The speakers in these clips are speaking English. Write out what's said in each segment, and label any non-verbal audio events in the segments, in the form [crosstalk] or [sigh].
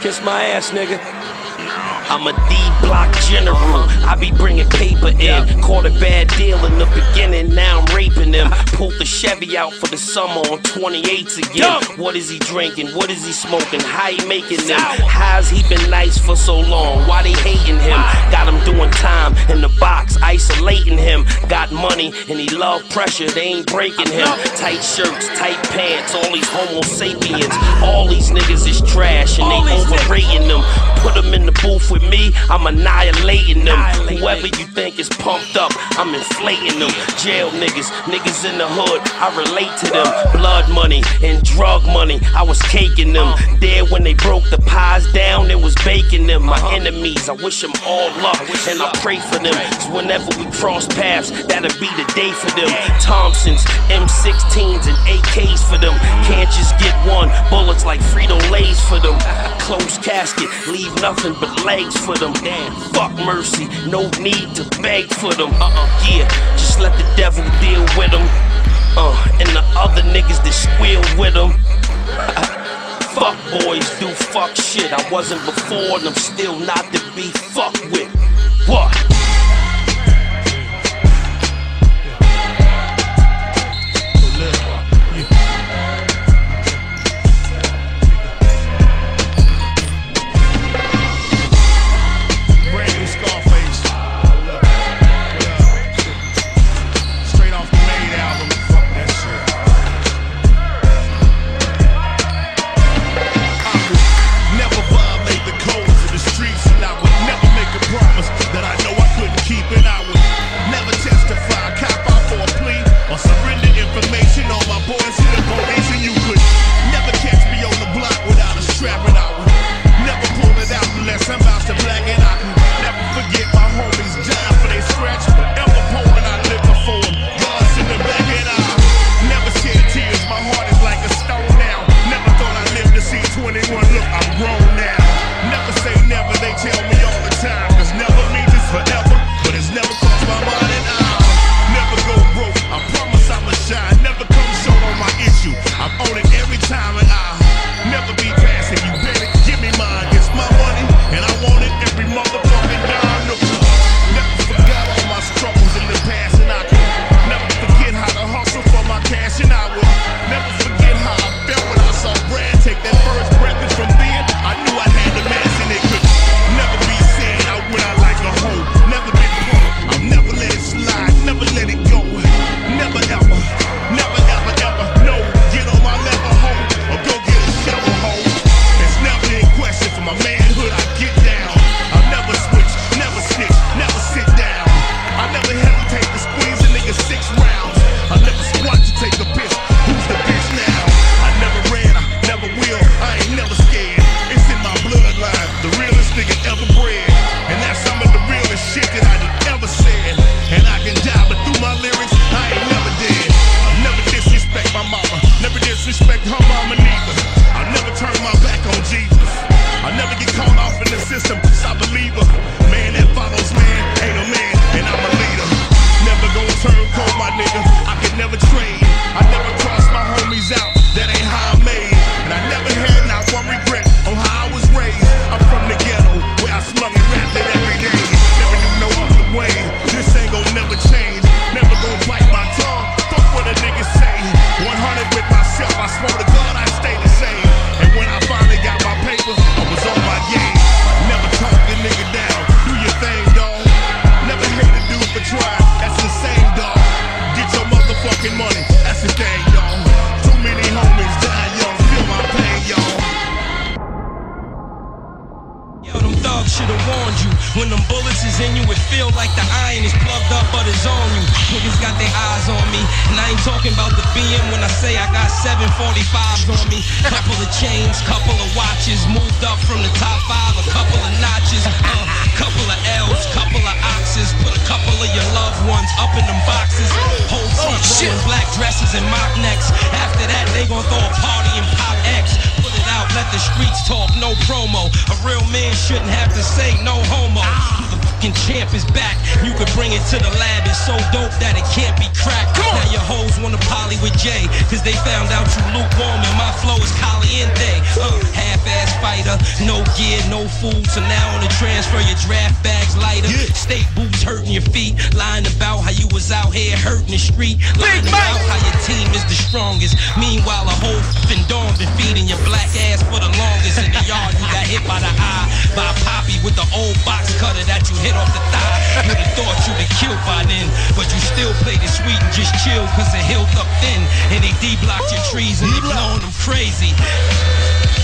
Kiss my ass, nigga. I'm a D block general. I be bringing paper in. Caught a bad deal in the beginning, now I'm raping them. Pulled the Chevy out for the summer on 28s again. What is he drinking? What is he smoking? How he making them? How's he been nice for so long? Why they hating him? Got him doing time in the box, isolating him. Got money and he love pressure, they ain't breaking him. Tight shirts, tight pants, all these homo sapiens. All these niggas is trash and they overrating them. Put them in the booth with me, I'm annihilating them. Whoever you think is pumped up, I'm inflating them. Jail niggas, niggas in the hood, I relate to them. Blood money and drug money, I was caking them. Dead when they broke the pies down, it was baking them. My enemies, I wish them all luck and I pray for them. Cause whenever we cross paths, that'll be the day for them. Thompsons, M16s, and AKs for them. Can't just get one, bullets like Frito Lays for them. Close casket, leave nothing but legs for them. Damn, fuck mercy, no need to beg for them. Uh uh, yeah, just let the devil deal with them. Uh, and the other niggas that squeal with them. [laughs] fuck boys do fuck shit. I wasn't before and I'm still not to be fucked with. What? Should've warned you. When them bullets is in you, it feel like the iron is plugged up, but it's on you. Niggas got their eyes on me, and I ain't talking about the BM when I say I got 745s on me. Couple of chains, couple of watches, moved up from the top five, a couple of notches, uh, couple of L's, couple of oxes, put a couple of your loved ones up in them boxes. Whole team oh, black dresses and mock necks. After that, they gon' throw a party and promo. A real man shouldn't have to say no homo. Fucking champ is back. You could bring it to the lab, it's so dope that it can't be cracked. Now your hoes wanna poly with Jay, cause they found out you lukewarm and my flow is caliente. Uh, half-ass fighter, no gear, no food. So now on the transfer, your draft bags lighter. State boots hurting your feet, lying about how you was out here hurting the street. Lying about how your team is the strongest. Meanwhile, a whole f***ing dawn been feeding your black ass for the longest. In the yard, you got hit by the eye by a Poppy with the old box cutter that you hit off the thigh. You'd have thought you'd have killed by then, but you still played it sweet and just chill cause it healed up thin. And they D-blocked your trees and they blowing them crazy.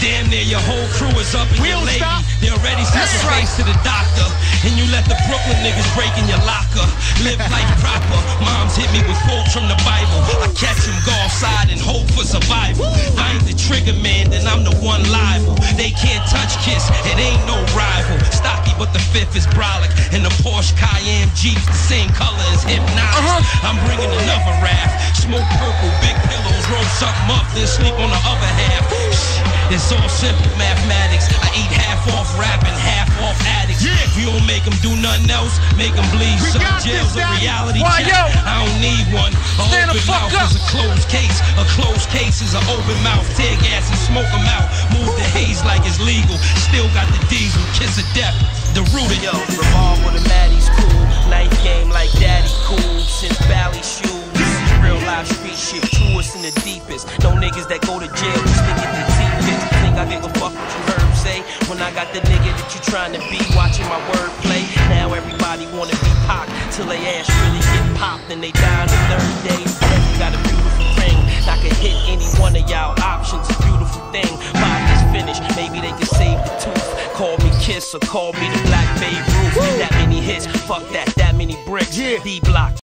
Damn near your whole crew is up in your lady. stop. They already sent your right. to the doctor. And you let the Brooklyn niggas break in your locker. Live life proper. Moms hit me with quotes from the Bible. I catch them, go outside and hope for survival. I ain't the trigger man, then I'm the one liable. They can't touch Kiss, it ain't no rival. The fifth is brolic. And the Porsche Cayenne Jeep's the same color as Hpnotiq. Uh-huh. I'm bringing another raft. Smoke purple, big pillows, roll something up, then sleep on the other half. It's all simple mathematics. I eat half off rapping, half off addicts. If you don't make them do nothing else, make them bleed. We Some jail's this, a reality Why, check. yo? I don't need one. A Stand open fuck mouth up. is a closed case. A closed case is an open mouth. Tear gas and smoke them out. The it's legal. Still got the diesel. Kiss of death. The root of Yo, revolve with a Maddie's cool. Knife game like daddy cool. Since Valley shoes. This is real life street shit. Truest and the deepest. No niggas that go to jail just to get the teeth Think I give a fuck what you heard say? When I got the nigga that you trying to be watching my wordplay. Now everybody wanna be pop till they ass really get popped and they die on the third day. Call me Kiss or call me the Black Babe Ruth. That many hits, fuck that, that many bricks. D block.